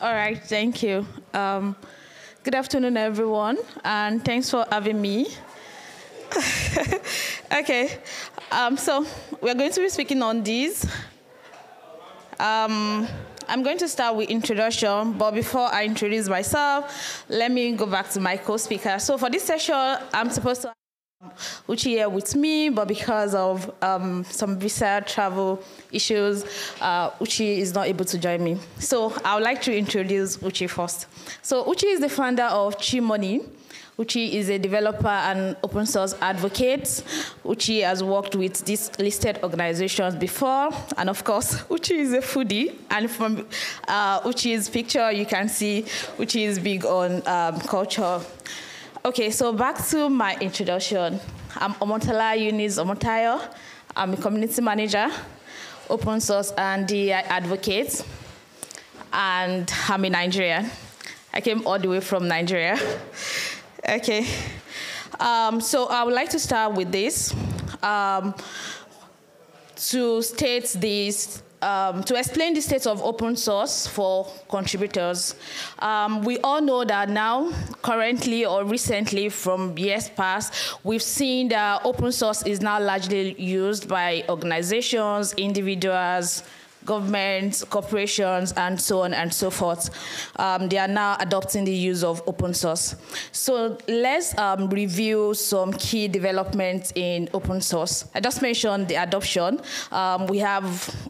All right, thank you. Um, good afternoon, everyone, and thanks for having me. okay, um, so we're going to be speaking on these. Um, I'm going to start with introduction, but before I introduce myself, let me go back to my co-speaker. So for this session, I'm supposed to Uchi here with me, but because of um, some visa travel issues, uh, Uchi is not able to join me. So I would like to introduce Uchi first. So Uchi is the founder of Chi Uchi is a developer and open source advocate. Uchi has worked with these listed organizations before, and of course, Uchi is a foodie. And from uh, Uchi's picture, you can see Uchi is big on um, culture. Okay, so back to my introduction. I'm Omotola Eunice Omotayo. I'm a community manager, open source and DI advocate, and I'm in Nigeria. I came all the way from Nigeria. okay, um, so I would like to start with this um, to state this um, to explain the state of open source for contributors. Um, we all know that now, currently or recently from years past, we've seen that open source is now largely used by organizations, individuals, governments, corporations, and so on and so forth. Um, they are now adopting the use of open source. So let's um, review some key developments in open source. I just mentioned the adoption. Um, we have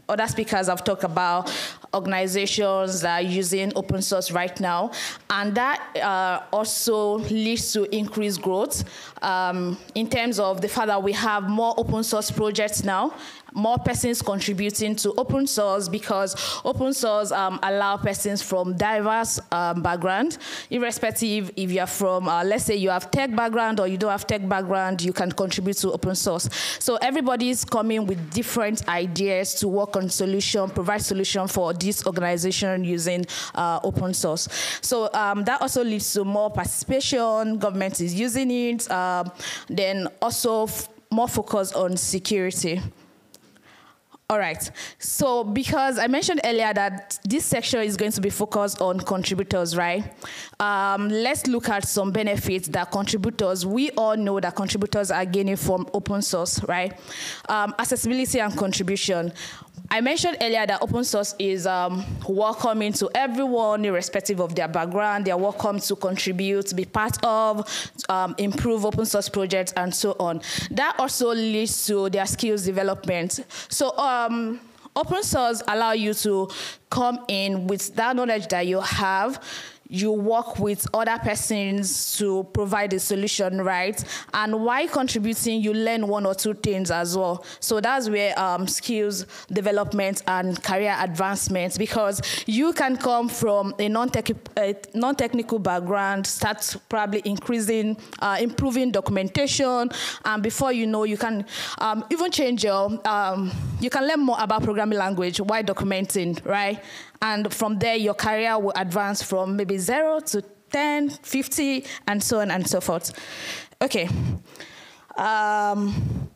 other speakers have talked about organizations that are using open source right now, and that uh, also leads to increased growth um, in terms of the fact that we have more open source projects now more persons contributing to open source because open source um, allow persons from diverse um, background, irrespective if you're from, uh, let's say you have tech background or you don't have tech background, you can contribute to open source. So everybody's coming with different ideas to work on solution, provide solution for this organization using uh, open source. So um, that also leads to more participation, government is using it, um, then also more focus on security. All right. So because I mentioned earlier that this section is going to be focused on contributors, right? Um, let's look at some benefits that contributors, we all know that contributors are gaining from open source, right? Um, accessibility and contribution. I mentioned earlier that open source is um, welcoming to everyone, irrespective of their background. They are welcome to contribute, to be part of, um, improve open source projects, and so on. That also leads to their skills development. So um, open source allow you to come in with that knowledge that you have you work with other persons to provide a solution, right? And while contributing, you learn one or two things as well. So that's where um, skills development and career advancement, because you can come from a non-technical background, start probably increasing, uh, improving documentation, and before you know, you can um, even change your, um, you can learn more about programming language while documenting, right? And from there, your career will advance from maybe zero to 10, 50, and so on and so forth. Okay. Um,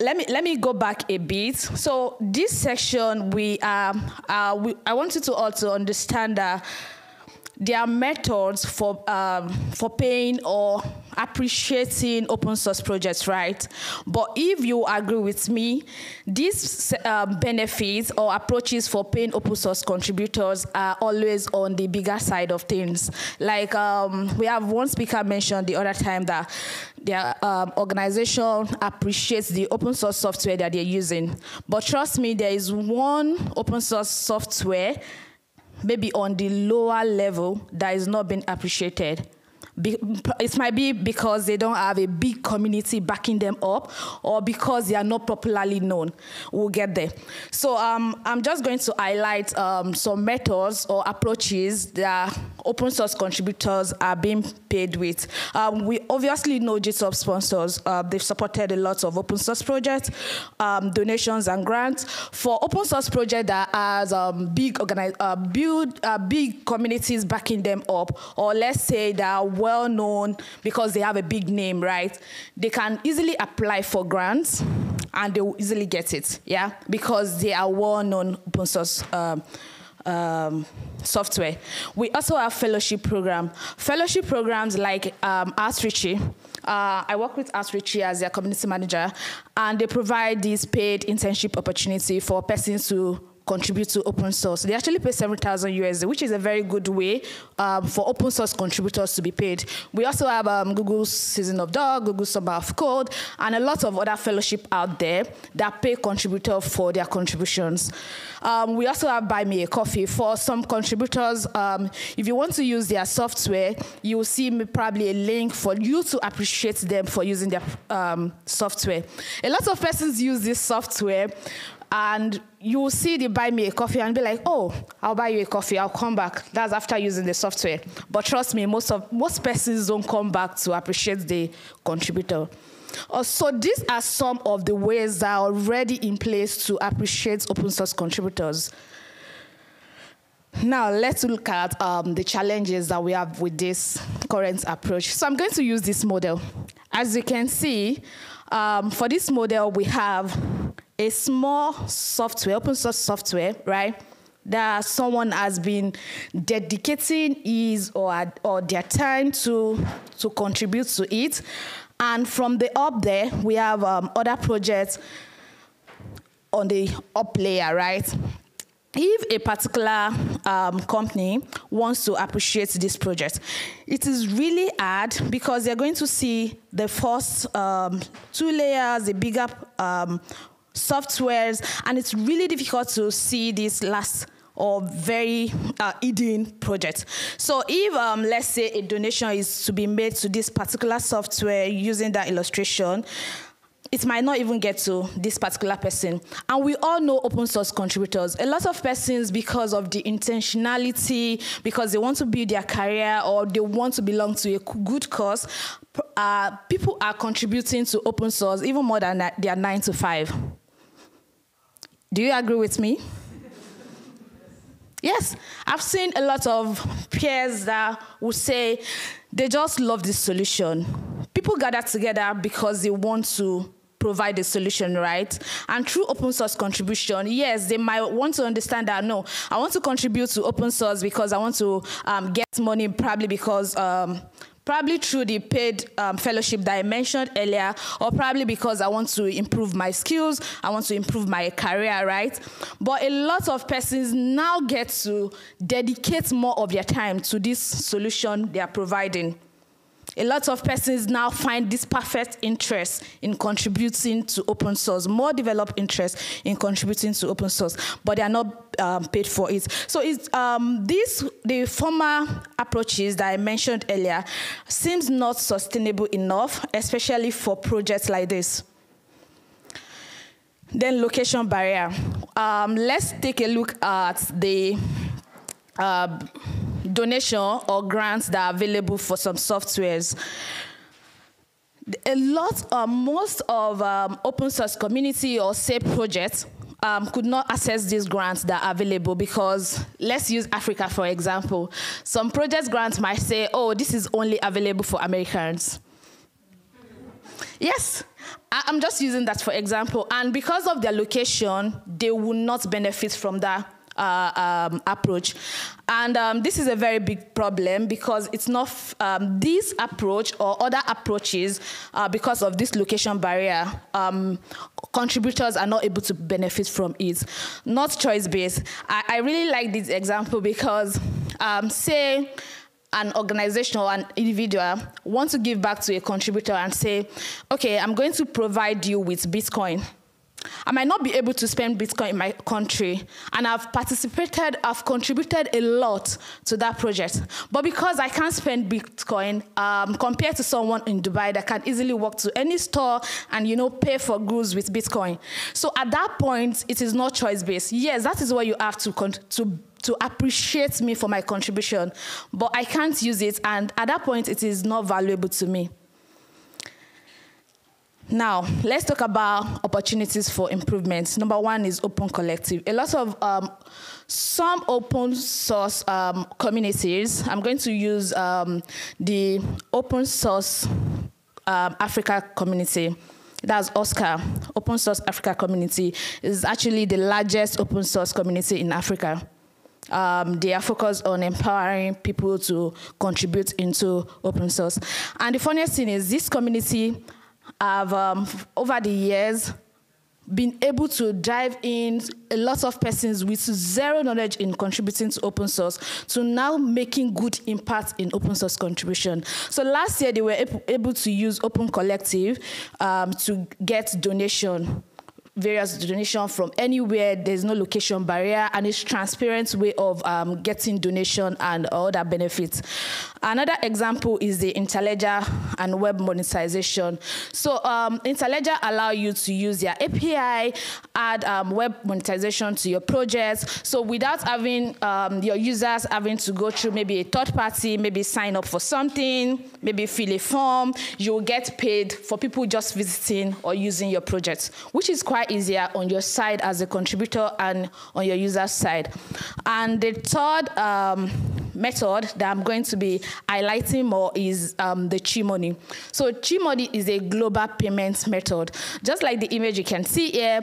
let me let me go back a bit. So this section, we, um, uh, we I want you to also understand that there are methods for um, for paying or appreciating open source projects, right? But if you agree with me, these uh, benefits or approaches for paying open source contributors are always on the bigger side of things. Like um, we have one speaker mentioned the other time that their um, organization appreciates the open source software that they're using. But trust me, there is one open source software maybe on the lower level that is not being appreciated. Be, it might be because they don't have a big community backing them up or because they are not popularly known. We'll get there. So um, I'm just going to highlight um, some methods or approaches that open source contributors are being paid with. Um, we obviously know GitHub sponsors. Uh, they've supported a lot of open source projects, um, donations and grants. For open source projects that has um, big, organize, uh, build, uh, big communities backing them up, or let's say that well known because they have a big name, right? They can easily apply for grants and they will easily get it, yeah, because they are well known open source um, software. We also have fellowship program. Fellowship programs like um, Outreachy. Uh, I work with Outreachy as their community manager, and they provide this paid internship opportunity for persons to contribute to open source. They actually pay 7,000 USD, which is a very good way um, for open source contributors to be paid. We also have um, Google's Season of Docs, Google Summer of Code, and a lot of other fellowship out there that pay contributors for their contributions. Um, we also have Buy Me a Coffee. For some contributors, um, if you want to use their software, you will see probably a link for you to appreciate them for using their um, software. A lot of persons use this software and you will see the buy me a coffee and be like, oh, I'll buy you a coffee, I'll come back. That's after using the software. But trust me, most of most persons don't come back to appreciate the contributor. Uh, so these are some of the ways that are already in place to appreciate open source contributors. Now let's look at um, the challenges that we have with this current approach. So I'm going to use this model. As you can see, um, for this model, we have a small software, open source software, right? That someone has been dedicating his or, or their time to, to contribute to it. And from the up there, we have um, other projects on the up layer, right? if a particular um, company wants to appreciate this project, it is really hard because they're going to see the first um, two layers, the bigger um, softwares, and it's really difficult to see this last or very uh, hidden project. So if, um, let's say, a donation is to be made to this particular software using that illustration, it might not even get to this particular person. And we all know open source contributors. A lot of persons, because of the intentionality, because they want to build their career or they want to belong to a good cause, uh, people are contributing to open source even more than their nine to five. Do you agree with me? Yes, I've seen a lot of peers that would say they just love this solution. People gather together because they want to provide a solution, right? And through open source contribution, yes, they might want to understand that, no, I want to contribute to open source because I want to um, get money, probably because um, probably through the paid um, fellowship that I mentioned earlier, or probably because I want to improve my skills, I want to improve my career, right? But a lot of persons now get to dedicate more of their time to this solution they are providing. A lot of persons now find this perfect interest in contributing to open source, more developed interest in contributing to open source, but they are not um, paid for it. So it's, um, this, the former approaches that I mentioned earlier seems not sustainable enough, especially for projects like this. Then location barrier. Um, let's take a look at the uh, donation or grants that are available for some softwares. A lot, uh, most of um, open source community or SAPE projects um, could not access these grants that are available because let's use Africa for example. Some project grants might say, oh, this is only available for Americans. Yes, I'm just using that for example. And because of their location, they will not benefit from that uh, um, approach. And um, this is a very big problem because it's not um, this approach or other approaches, uh, because of this location barrier, um, contributors are not able to benefit from it. Not choice-based. I, I, really like this example because, um, say, an organization or an individual want to give back to a contributor and say, okay, I'm going to provide you with Bitcoin. I might not be able to spend Bitcoin in my country, and I've participated, I've contributed a lot to that project. But because I can't spend Bitcoin um, compared to someone in Dubai that can easily walk to any store and you know pay for goods with Bitcoin, so at that point it is not choice based. Yes, that is what you have to to to appreciate me for my contribution, but I can't use it, and at that point it is not valuable to me. Now, let's talk about opportunities for improvement. Number one is Open Collective. A lot of um, some open source um, communities, I'm going to use um, the open source um, Africa community. That's OSCA, Open Source Africa Community, is actually the largest open source community in Africa. Um, they are focused on empowering people to contribute into open source. And the funniest thing is this community have, um, over the years, been able to dive in a lot of persons with zero knowledge in contributing to open source to now making good impact in open source contribution. So last year they were able to use Open Collective um, to get donation various donation from anywhere. There's no location barrier, and it's transparent way of um, getting donation and other benefits. Another example is the Interledger and web monetization. So um, allow you to use your API, add um, web monetization to your projects. So without having um, your users having to go through maybe a third party, maybe sign up for something, maybe fill a form, you'll get paid for people just visiting or using your projects, which is quite easier on your side as a contributor and on your user side. And the third um, method that I'm going to be highlighting more is um, the Chimoney. So Chimoney is a global payment method, just like the image you can see here.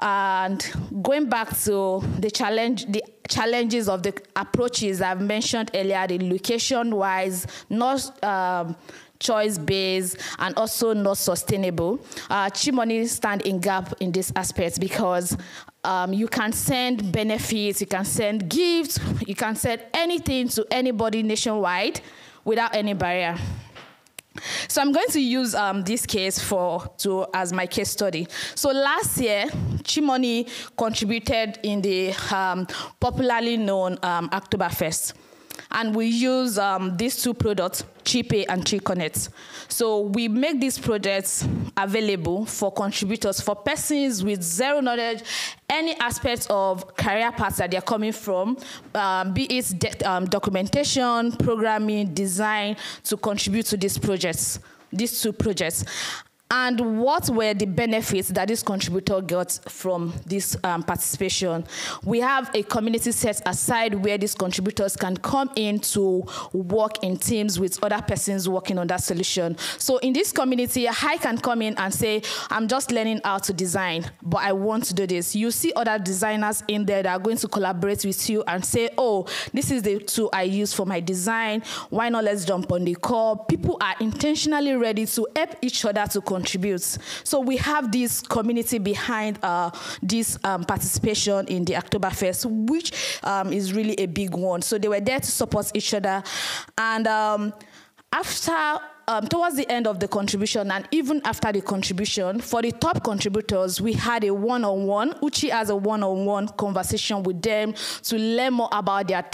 And going back to the challenge, the challenges of the approaches I've mentioned earlier, the location-wise, not um, choice-based, and also not sustainable. Uh, Chimoney stand in gap in this aspect because um, you can send benefits, you can send gifts, you can send anything to anybody nationwide without any barrier. So I'm going to use um, this case for to as my case study. So last year, Chimoney contributed in the um, popularly known um, Hacktoberfest and we use um, these two products, Chi-Pay and Chi-Connect. So we make these projects available for contributors, for persons with zero knowledge, any aspect of career paths that they're coming from, um, be it um, documentation, programming, design, to contribute to these projects these two projects and what were the benefits that this contributor got from this um, participation. We have a community set aside where these contributors can come in to work in teams with other persons working on that solution. So in this community, I can come in and say, I'm just learning how to design, but I want to do this. You see other designers in there that are going to collaborate with you and say, oh, this is the tool I use for my design. Why not let's jump on the call? People are intentionally ready to help each other to contributes. So we have this community behind uh, this um, participation in the Hacktoberfest, which um, is really a big one. So they were there to support each other. And um, after um, towards the end of the contribution and even after the contribution, for the top contributors, we had a one-on-one. Uchi has a one-on-one conversation with them to learn more about their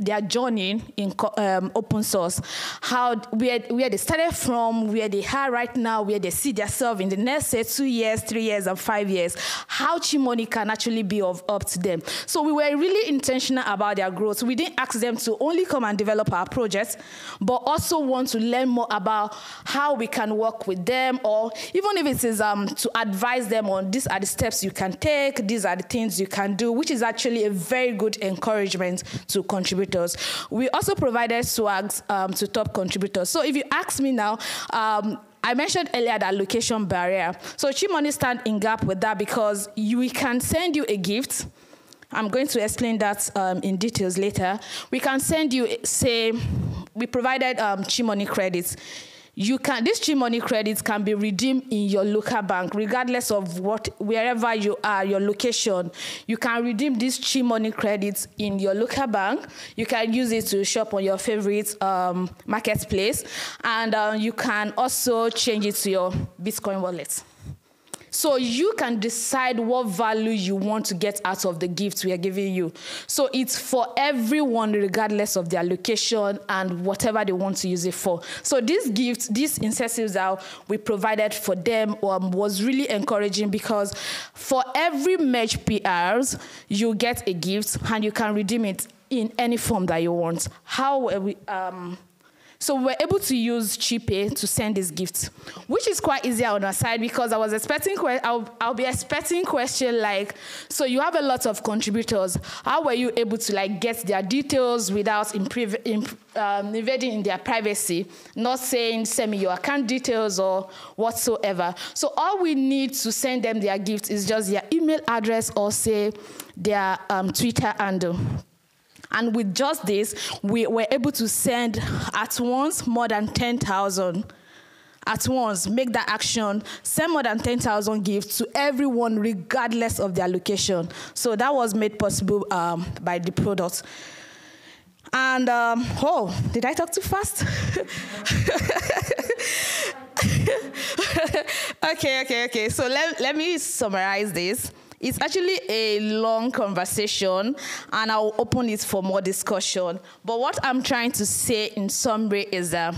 their journey in um, open source, how where, where they started from, where they are right now, where they see themselves in the next say two years, three years, and five years. How Chimoney can actually be of up to them. So we were really intentional about their growth. We didn't ask them to only come and develop our projects, but also want to learn more about how we can work with them, or even if it is um, to advise them on these are the steps you can take, these are the things you can do, which is actually a very good encouragement to contributors. We also provided swags um, to top contributors. So if you ask me now, um, I mentioned earlier that location barrier. So Chimoney stand in gap with that because we can send you a gift. I'm going to explain that um, in details later. We can send you, say, we provided um, credits you can this Chimoney credits can be redeemed in your local bank regardless of what wherever you are your location. You can redeem these Chimoney credits in your local bank. You can use it to shop on your favorite um, marketplace. And uh, you can also change it to your bitcoin wallet so you can decide what value you want to get out of the gifts we are giving you. So it's for everyone, regardless of their location and whatever they want to use it for. So this gift, these incentives that we provided for them um, was really encouraging because for every merge PRs, you get a gift and you can redeem it in any form that you want. How we um, so we were able to use Chi-Pay to send these gifts, which is quite easier on our side because I was expecting, I'll, I'll be expecting question like, so you have a lot of contributors. How were you able to like get their details without imp, um, invading in their privacy, not saying send me your account details or whatsoever. So all we need to send them their gift is just their email address or say their um, Twitter handle. And with just this, we were able to send at once more than 10,000 at once, make that action, send more than 10,000 gifts to everyone regardless of their location. So that was made possible um, by the product. And, um, oh, did I talk too fast? okay, okay, okay. So let, let me summarize this. It's actually a long conversation, and I'll open it for more discussion. But what I'm trying to say in summary is that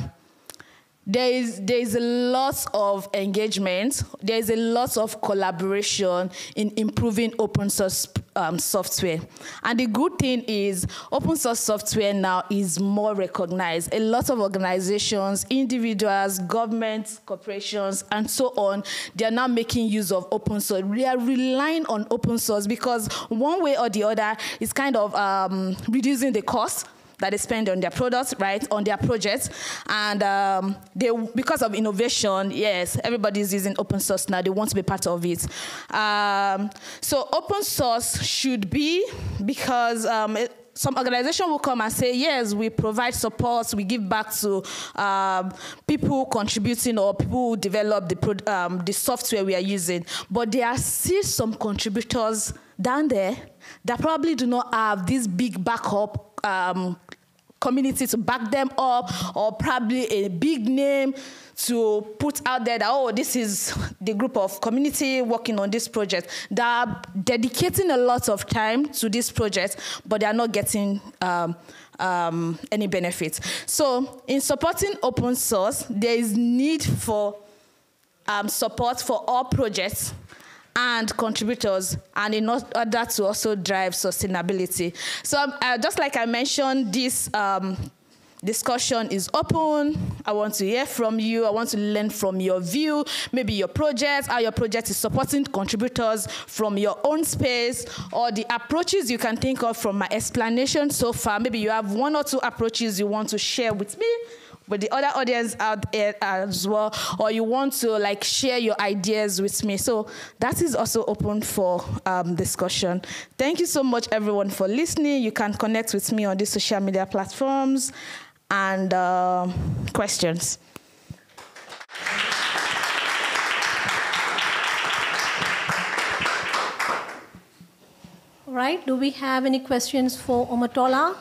there is there is a lot of engagement. There is a lot of collaboration in improving open source um, software. And the good thing is open source software now is more recognized. A lot of organizations individuals governments corporations and so on they are now making use of open source. We are relying on open source because one way or the other is kind of um, reducing the cost that they spend on their products, right, on their projects. And um, they, because of innovation, yes, everybody's using open source now. They want to be part of it. Um, so open source should be because um, it, some organization will come and say, yes, we provide support, we give back to um, people contributing or people who develop the, um, the software we are using. But there are still some contributors down there that probably do not have this big backup um, community to back them up or probably a big name to put out there that, oh, this is the group of community working on this project. They are dedicating a lot of time to this project, but they are not getting um, um, any benefits. So in supporting open source, there is need for um, support for all projects and contributors, and in order to also drive sustainability. So um, uh, just like I mentioned, this um, discussion is open. I want to hear from you. I want to learn from your view, maybe your project, how your project is supporting contributors from your own space, or the approaches you can think of from my explanation so far. Maybe you have one or two approaches you want to share with me with the other audience out there as well, or you want to like share your ideas with me. So that is also open for um, discussion. Thank you so much, everyone, for listening. You can connect with me on these social media platforms and uh, questions. Right, do we have any questions for Omotola?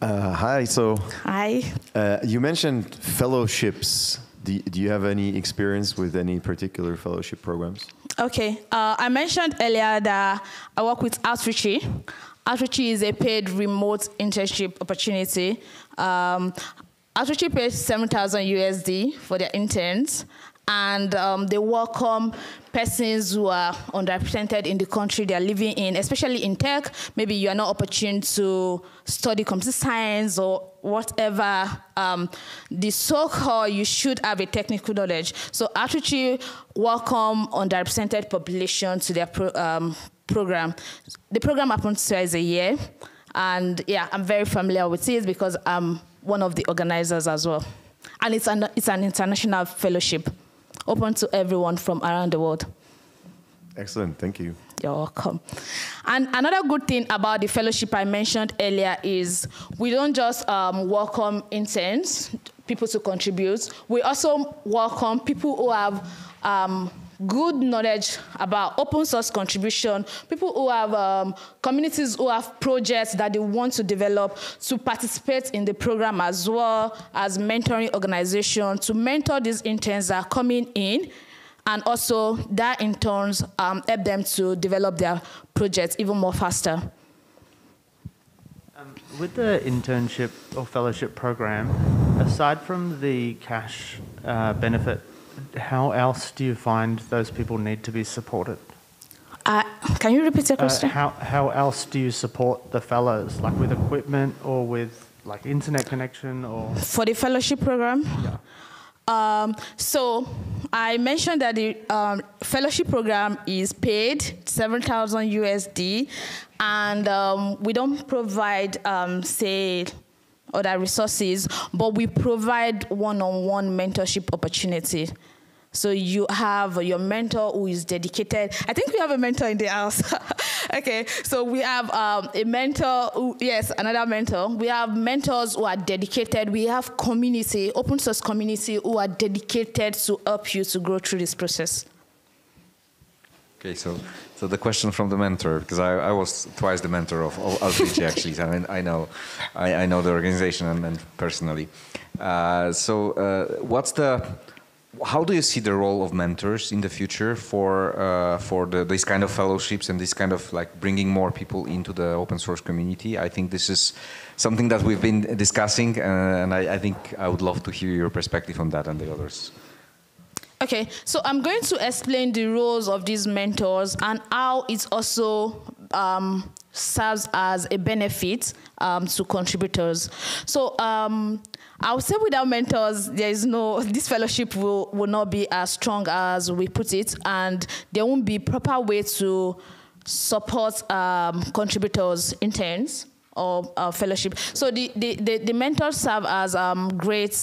Uh, hi. So, hi. Uh, you mentioned fellowships. Do, do, you have any experience with any particular fellowship programs? Okay. Uh, I mentioned earlier that I work with Outreachy. Outreachy is a paid remote internship opportunity. Um, Outreachy pays 7,000 USD for their interns, and um, they welcome persons who are underrepresented in the country they are living in, especially in tech. Maybe you are not opportune to study computer science or whatever. Um, the so-called you should have a technical knowledge. So Outreachy welcome underrepresented population to their pro, um, program. The program happens twice a year, and yeah, I'm very familiar with it because I'm one of the organizers as well. And it's an, it's an international fellowship open to everyone from around the world. Excellent, thank you. You're welcome. And another good thing about the fellowship I mentioned earlier is we don't just um, welcome interns, people to contribute, we also welcome people who have um, good knowledge about open source contribution, people who have um, communities who have projects that they want to develop to participate in the program as well as mentoring organizations to mentor these interns that are coming in and also that in turns um, help them to develop their projects even more faster. Um, with the internship or fellowship program, aside from the cash uh, benefit how else do you find those people need to be supported? Uh, can you repeat the uh, question? Uh, how, how else do you support the fellows, like with equipment or with like internet connection or? For the fellowship program? Yeah. Um, so I mentioned that the um, fellowship program is paid 7,000 USD, and um, we don't provide, um, say, other resources, but we provide one-on-one mentorship opportunity. So you have your mentor who is dedicated. I think we have a mentor in the house. okay, so we have um, a mentor. Who, yes, another mentor. We have mentors who are dedicated. We have community, open source community, who are dedicated to help you to go through this process. Okay, so so the question from the mentor, because I, I was twice the mentor of, of Outreachy. I mean, I know, I, I know the organization and, and personally. Uh, so uh, what's the how do you see the role of mentors in the future for uh, for the, these kind of fellowships and this kind of like bringing more people into the open source community? I think this is something that we've been discussing, uh, and I, I think I would love to hear your perspective on that and the others. Okay, so I'm going to explain the roles of these mentors and how it also um, serves as a benefit um, to contributors. So um, I would say without mentors, there is no, this fellowship will, will not be as strong as we put it, and there won't be proper way to support um, contributors' interns or uh, fellowship. So the, the, the, the, mentors serve as um, great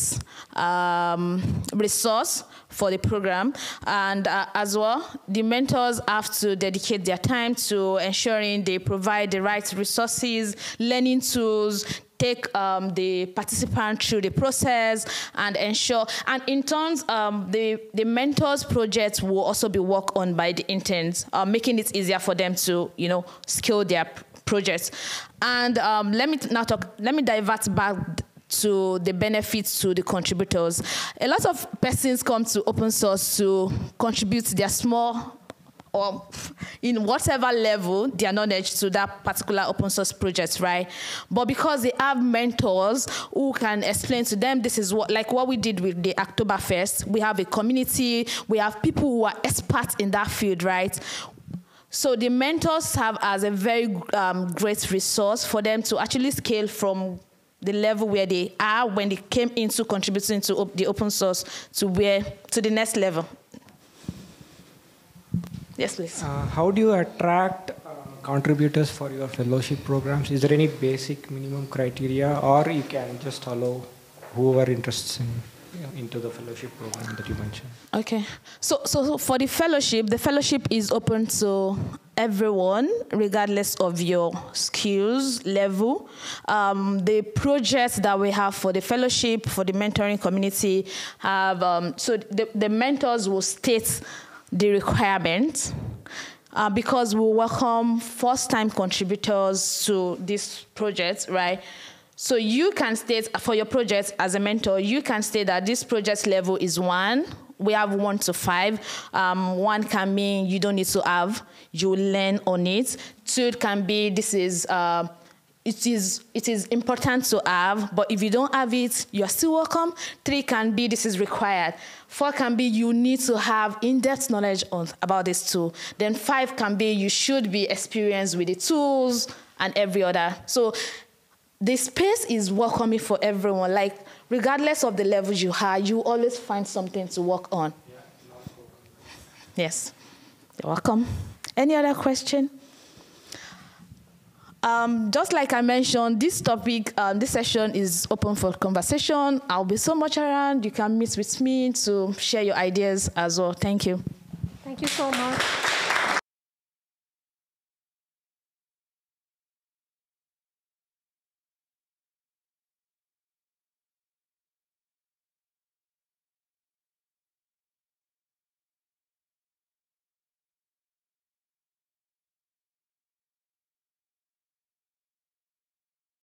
um, resource for the program. And uh, as well, the mentors have to dedicate their time to ensuring they provide the right resources, learning tools, take um, the participant through the process and ensure, and in turn, um, the, the mentors projects will also be worked on by the interns, uh, making it easier for them to, you know, scale their projects. And um, let me now talk, let me divert back to the benefits to the contributors. A lot of persons come to open source to contribute their small or in whatever level their knowledge to that particular open source project, right? But because they have mentors who can explain to them, this is what, like what we did with the Hacktoberfest, we have a community, we have people who are experts in that field, right? So the mentors serve as a very um, great resource for them to actually scale from the level where they are when they came into contributing to op the open source to where to the next level. Yes, please. Uh, how do you attract uh, contributors for your fellowship programs? Is there any basic minimum criteria, or you can just allow whoever interests in into the fellowship program that you mentioned. Okay, so, so, for the fellowship, the fellowship is open to everyone, regardless of your skills level. Um, the projects that we have for the fellowship, for the mentoring community, have um, so the, the mentors will state the requirements. Uh, because we welcome first-time contributors to this project, right? So you can state for your project as a mentor, you can state that this project level is one. We have one to five. Um, one can mean you don't need to have, you learn on it. Two can be this is. Uh, it is it is important to have, but if you don't have it, you're still welcome. Three can be this is required. Four can be you need to have in-depth knowledge on about this tool. Then five can be you should be experienced with the tools and every other. So the space is welcoming for everyone. Like, regardless of the levels you are, you always find something to work on. Yes. You're welcome. Any other question? Um, just like I mentioned, this topic, um, this session is open for conversation. I'll be so much around. You can meet with me to share your ideas as well. Thank you. Thank you so much.